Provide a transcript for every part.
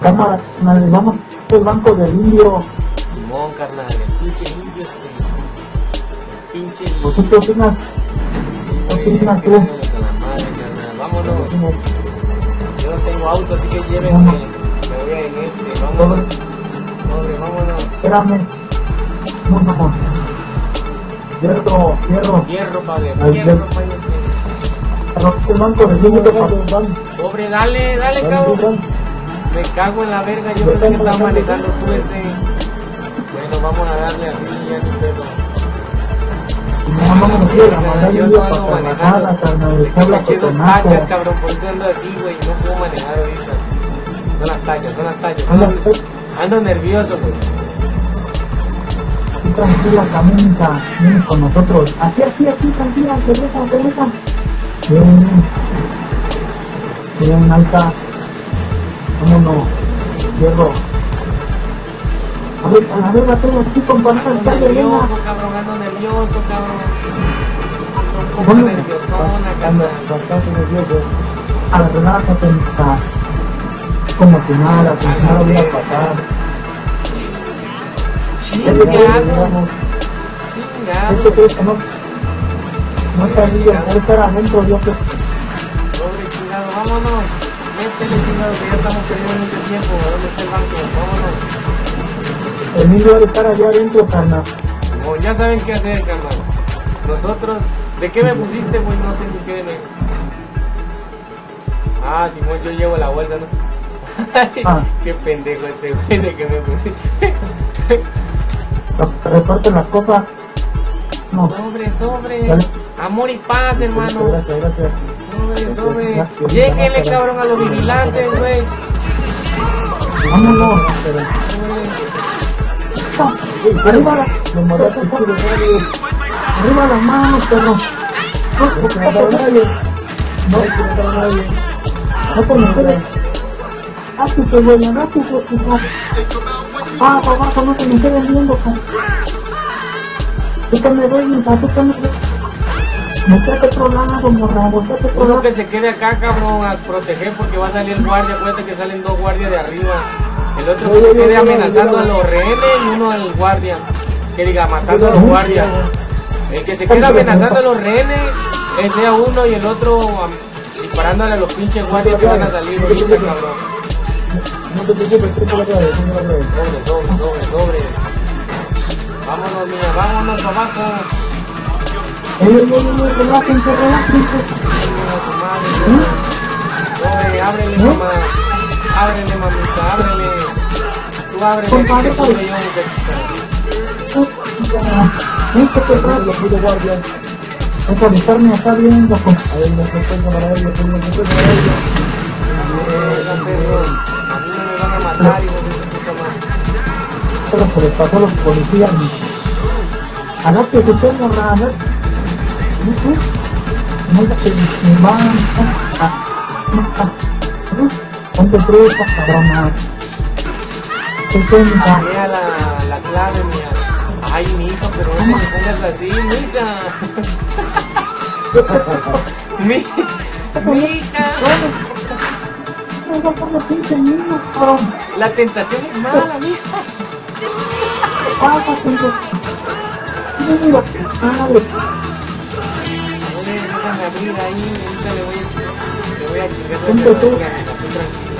Cámara, carnal, vamos al banco del indio. Simón, carnal, el pinche indio. El pinche indio. Unas, güey, opinas tú? Vámonos. Yo no tengo auto, así que llévenme. Me voy en este. Vámonos. Pobre, vámonos. espérame. No, no, no. Hierro, hierro. Hierro, padre. Hierro, padre. Arrojaste el banco Pobre, dale, dale, cabrón. Me cago en la verga, yo pensé que estaba manejando tú ese. Bueno, vamos a darle así, ya pedo. No, no me quiero mandar yo no ando manejando. Está Me cotonaco. tachas, cabrón, por eso ando así, güey. No puedo manejar ahorita. Son las tachas, son las tachas. Ando, nervioso, güey. Con nosotros. Aquí, aquí, aquí, tranquila, cerveza, cerveza. Bien. Bien, alta. Vámonos. Hierro. A ver, a ver, a todos aquí con pareja, Ando nervioso, lena. cabrón, ando nervioso, cabrón. Un poco nerviosona, carnal. bastante nervioso. A la relájate, mija. Como que nada, como que nada voy a pasar. Chingado, chingado. Esto que es que no, no está libre, puede estar adentro, yo que Pobre chingado, vámonos. Métele chingado, que ya estamos perdiendo mucho tiempo. ¿Dónde está el banco? Vámonos. El niño debe estar allá adentro, carnal. Simón, ya saben qué hacer, carnal. Nosotros, ¿de qué me pusiste, güey? No sé ni qué me. Ah, Simón, yo llevo la vuelta, ¿no? Ah. qué pendejo este güey de que me pusiste. Te reparten las cosas. No, sobre, sobre. Dale. Amor y paz, hermano. gracias, gracias. Sobre, sobre. Lléguenle, cabrón, a los vigilantes, güey. Vámonos. Sobre. Ah, Arriba tiro, dale. Arriba las manos, perro. No, no, no, por nadie. No. No por mujeres. Rápido, güey, rápido, hijo. Ah, para abajo, no se me queden viendo. Tú que me doy, hija, tú que me doy. Métete otro lado, morra, métete otro Uno lado. que se quede acá, cabrón, a proteger porque va a salir el guardia. Acuérdate que salen dos guardias de arriba. El otro que quede amenazando a los rehenes y uno al guardia. Que diga, matando a los guardias. El que se queda amenazando a los rehenes, ese sea uno y el otro disparándole a los pinches guardias que van a salir ahorita, cabrón. No te preocupes, tú por la otra vez, tú por la otra vez. Doble, doble, doble, doble. Vámonos, mía, vámonos para abajo. Ey, ey, ey, ey, relájense, relájense. Chinga tu madre, Doble, ábrele, mamá. Ábrele, mamita, ábrele compadre, un está bien, los A mí me van a matar y no te más. Pero se pasó los policías. Anate, que tengo nada. Mira la, la clave, mira. Ay, mija, pero no me pongas así, mija. mija. Mija. La tentación es mala, mija. Ahí, le voy a, le voy a chingar la.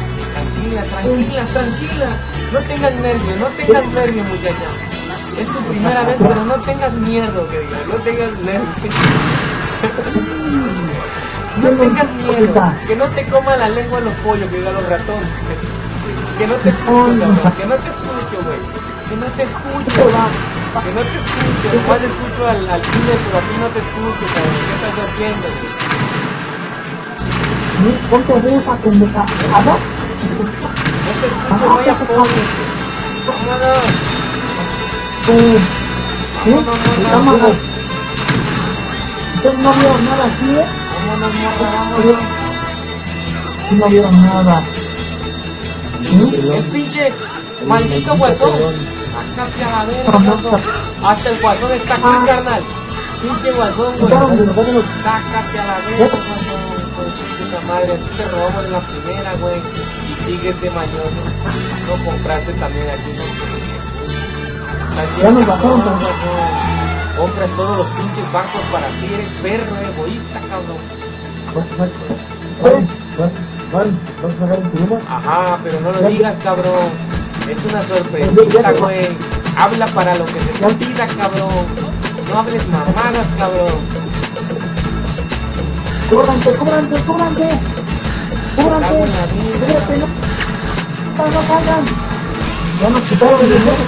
Tranquila, tranquila, tranquila. No tengas nervios, no tengas nervios, muchacha. Es tu primera vez, pero no tengas miedo, que diga, no tengas nervios. no tengas miedo, que no te coma la lengua los pollos, que digan los ratones. Que no te escucho, cabrón, que no te escucho, güey. Que no te escucho, va. Que no te escucho, nomás escucho al, al killer, pero a ti no te escucho, cabrón. ¿Qué estás haciendo? Ponte arriba, pendeja. ¿A No te escucho, no hay apoyo. Vámonos. Vámonos, vámonos. Ustedes no vieron nada aquí, ¿eh? Vámonos, morra, vámonos. No vieron nada. El pinche maldito guasón. Sácate a la verga, guasón. Hasta el guasón está aquí, carnal. Pinche guasón, güey. Sácate a la verga, guasón. Puta madre, tú te robamos en la primera, güey. De mañoso. No compraste también aquí, ¿no? Ya nos bajaron, cabrón, guasón. Compras todos los pinches bancos para ti, eres perro, egoísta, cabrón. Ajá, pero no lo digas, cabrón. Es una sorpresita, güey. Habla para lo que se te pida, cabrón. No hables mamadas, cabrón. Cúbrante, cúbrante, cúbrante. Vida. Cúbrante, no. No caigan. Ya nos quitaron el dinero.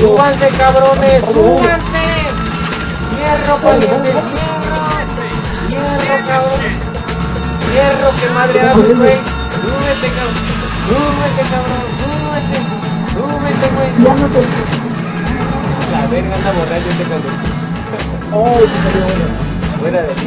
¡Súbanse, cabrones! ¡Súbanse! ¡Hierro, pariente! ¡Hierro! ¡Hierro, cabrón! ¡Hierro, que madre haces, güey! ¡Súbete, cabrón! ¡Súbete, cabrón! ¡Súbete! ¡Súbete, güey! Ya no te... La verga anda borracho este cabrón. Ay, se bueno. Fuera de ti,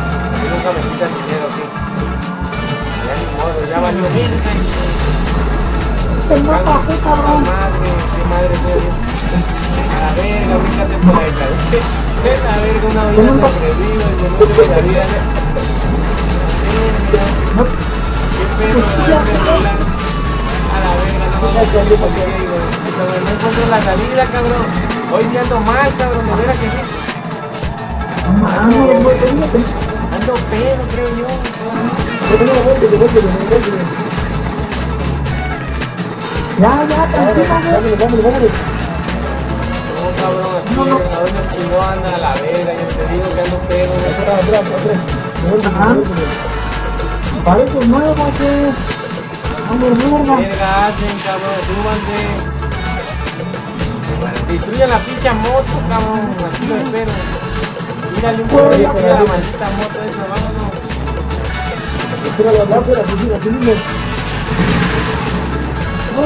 nunca me quitan dinero, ¿sí? Ya ni modo, ya valió verga. te mata, qué cabrón. Madre, qué madre A la verga, bríncate por la escalera. A la verga, una vida sobreviva, y no la vida. No, Qué pedo, la verga, A la verga, no vamos a salir porque digo, no encuentro la salida, cabrón. Hoy mal, cabrón, de veras que sí. no tenía que... Ando pedo, creo yo. La. Ya, ya, tranquilo. No, cabrón, aquí No, no. a dónde chingó anda a la verga, yo te digo que ando pedo. Atrás, atrás, atrás. Que. Parece nuevo, mierda. verga hacen, cabrón? Súbanse. Destruyan la pinche moto, cabrón. Aquí lo espero. Tírale un poco de a la maldita moto esa, vámonos. Espéralo acá, espera, aquí, aquí mismo.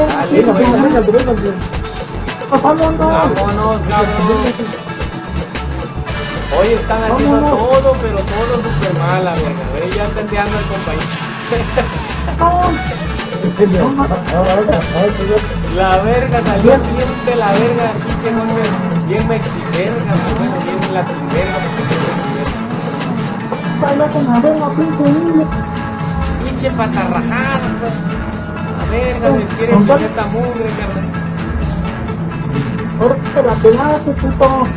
Dale, Venga, güey. venga, venga, venga, venga. Vámonos. Vámonos, cabrón. Hoy están haciendo todo, pero todo súper mal, la verga. Ve, ya está enteando el compañero. La verga salió bien de la verga, pinche nombre. Bien mexiverga, bueno, bien latinverga, porque. Baila con la verga, pinche. Pinche patarrajada, pues. La verga, me quiere Con tal- poner esta mugre, carnal. Ahora te la pegaste, puto.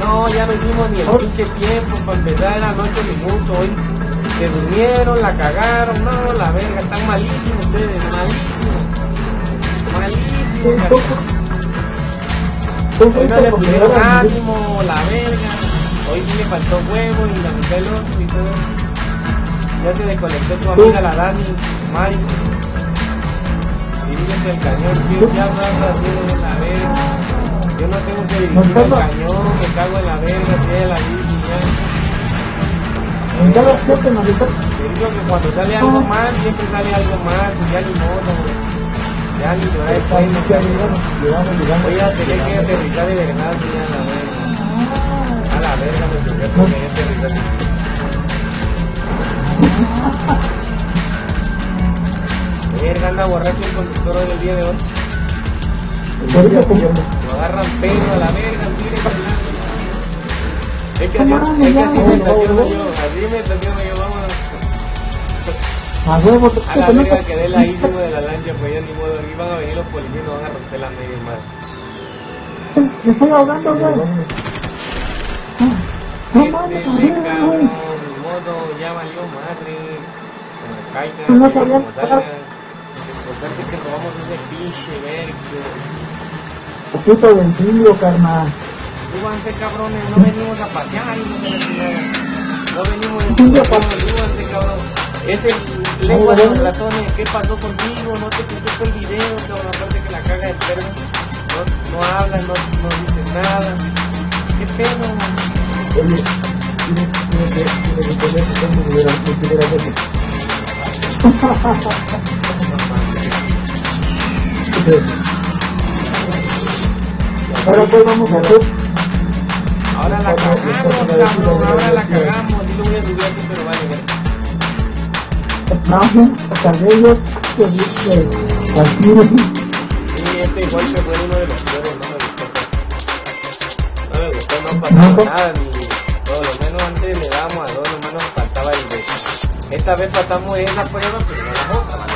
No, ya no hicimos ni el pinche tiempo, para empezar eran 8 minutos, hoy se durmieron, la cagaron, no, la verga, están malísimos ustedes, malísimos. Malísimos, Hoy no le pusieron ánimo, la verga. Hoy sí le faltó huevo y la mitad del otro y todo. Ya se desconectó tu amiga la Dani, Mari. Dirígete el cañón, tío, ya no anda haciendo la verga. Yo no tengo que dirigir el cañón, me cago en la verga, ella la dirige ya. Te digo que cuando sale algo mal, siempre sale algo mal, pues ya ni modo. Ya ni que aterrizar de verdad, ya la verga. A la verga me tuve que aterrizar. Verga, anda borracho el conductor hoy del día de hoy. Lo agarran pedo a la verga, mire. Es que así, es que así me estaciono yo, así me estaciono yo, vámonos. A huevo, te A la verga metes- quedé laísimo de la lancha, pues ya ni modo, aquí van a venir los policías y nos van a romper la media más. Me estoy ahogando, güey. No Este, mames, este güey. cabrón, ni modo, ya valió madre. Caiga, No que sabía. Importante que robamos ese pinche verga. De indio, carnal. Súbanse cabrones, no venimos a pasear, hijos de la. No venimos ya pasear, súbanse cabrón. Es el lengua de los ratones, ¿qué pasó contigo? No te pusiste el video, cabrón, aparte que la caga de perro. No, no hablas, no, no dices nada. ¿Qué pedo? Oye, tienes, tienes que, que que ver ver. Ahora pues vamos a hacer Ahora la cagamos, cabrón, ahora la cagamos. Sí lo voy a subir aquí, pero vale, ver. Que dice así, Sí, este golpe fue uno de los peores, no me gustó. No me gustó, no pasó No. nada, ni por lo menos antes le dábamos a dos, nomás nos faltaba el de. Esta vez pasamos esa prueba, pero no la otra, ¿vale?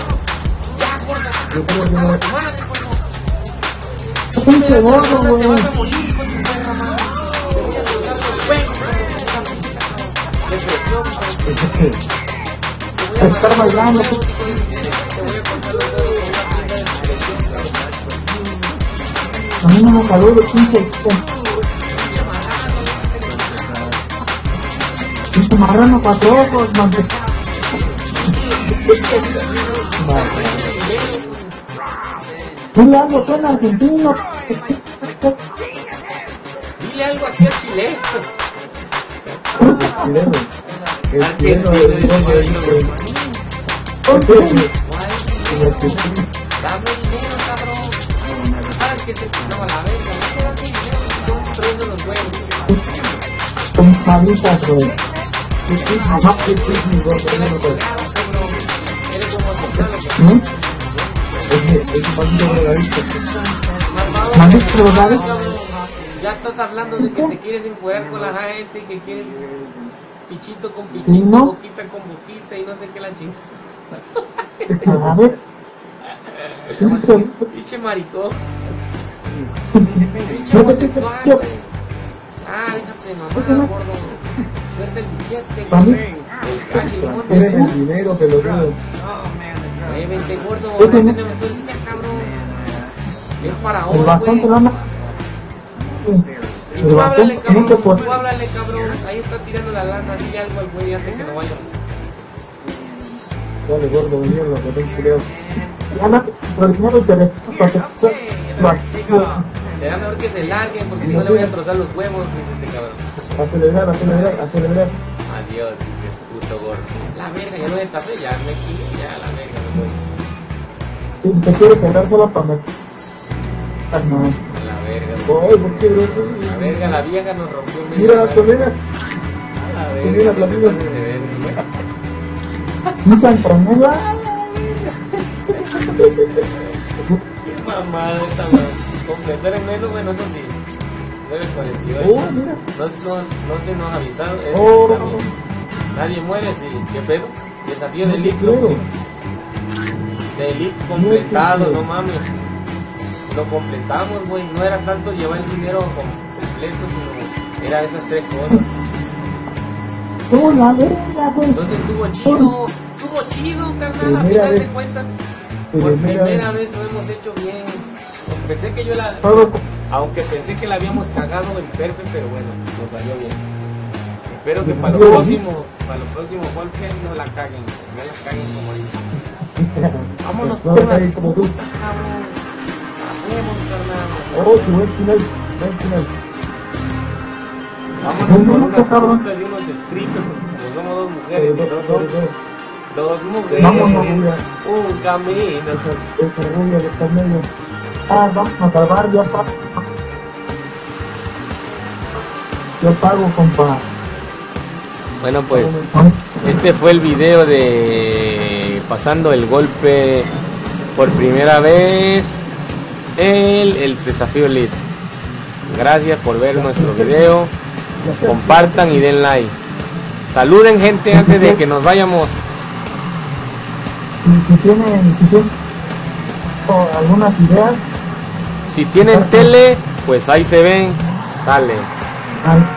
Ya, gorda, yo creo que no. tu madre, gordo. Pinche gordo, Te güey. vas a morir con tu perra, madre. Te voy a cruzar los huevos, Estar bailando, de- a de mí no me salude, pinche. Pinche marrano cuatro ojos, man. Dile algo tú en argentino. Dile algo aquí al chileno. chileno. El chileno que- del idioma de Chile. Dame dinero, cabrón. ¿Sabes que se no, la verga? Dinero, son tres de los huevos. Palitas, güey. Qué Te la pero no, pues. chingada, cabrón. Eres homosexual, ¿o qué? ¿No? Es es un maldito drogadicto. Maldito drogadicto. Ya estás hablando de que te quieres encuadrar con la gente, que quieres pichito con pichito, Sí, boquita con boquita y no sé qué la chingada. A ver. Pinche. Maricón. Pinche Yo homosexual, güey. Ah, déjate mamá, gordo. Suelta el billete, güey. El cash, el gordo. Tienes el dinero, pelotudo. Eh, vente gordo, Yo no tengo- te me sueltes, cabrón. Es para hoy, güey. Y tú háblale, cabrón, tú háblale, cabrón. Ahí está tirando la lana, dile algo al güey antes que no vaya. Dale, gordo, venía lo que tengo culeo. Ya no, te le. para que-. Será mejor que se larguen porque si no le voy a trozar los huevos, dice este cabrón. A celebrar, a celebrar, a celebrar. Adiós, dice puto gordo. La verga, ya lo destapé, ya me chingué, ya la verga me voy. Si te quieres quedar solo para meter. Ah, no. A la verga, Oye, ¿por qué, la verga, la vieja nos rompió un Mira la tolera. A la verga, Mira, la me Nunca entrenela. Qué mamada esta. Completar en menos, bueno, eso sí. 9.48. Oh, mira. No, no, no se nos ha avisado. es Oh. Nadie muere, sí. ¿Qué pedo? Desafío de elite, loco. De elite completado, sí. no mames. Lo completamos, güey. No era tanto llevar el dinero completo, sino era esas tres cosas. ¿Cómo la verga, güey? Entonces estuvo chido, estuvo chido, carnal. A final de vez. cuentas, por Primera primera vez. vez lo hemos hecho bien. Pensé que yo la, aunque pensé que la habíamos cagado en perfe, pero bueno, nos salió bien. Espero que para los salió próximos, para los próximos golpes no la caguen, no la caguen como ahorita. Vámonos No, con las putas, cabrón. Hacemos, carnal. Oh, buen final. Buen final. Vámonos No, con unas putas y unos strippers. Como somos dos mujeres, Sobre y dos hombres. Dos mujeres. Un camino. Que está en medio. Ah, vamos a salvar, yo pago. Yo pago, compa. Bueno, pues este fue el video de pasando el golpe por primera vez el, el desafío elite. Gracias por ver nuestro video. Compartan y den like. Saluden gente antes de que nos vayamos. Si, tienen, si tienen algunas ideas, Si tienen tele, pues ahí se ven. Sale. al-